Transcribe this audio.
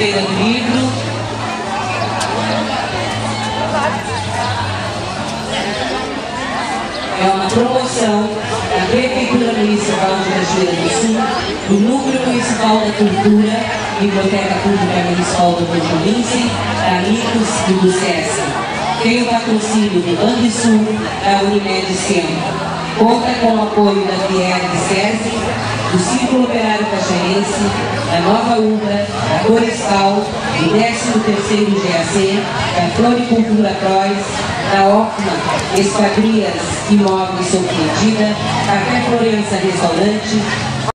Feira do Livro. É uma promoção da Prefeitura Municipal de Cachoeira do Sul, do Núcleo Municipal da Cultura, Biblioteca Pública Municipal do Porto Lince, da Amigos e do SESC. Tem o patrocínio do Banrisul, da Unimed Centro. Conta com o apoio da e SESC, do Círculo Operário Cachaense, da Nova Ubra, da Florestal, do 13º GAC, da Floricultura Croix, da Ocma, Esquadrias Imóveis sob medida, Café Florença Restaurante,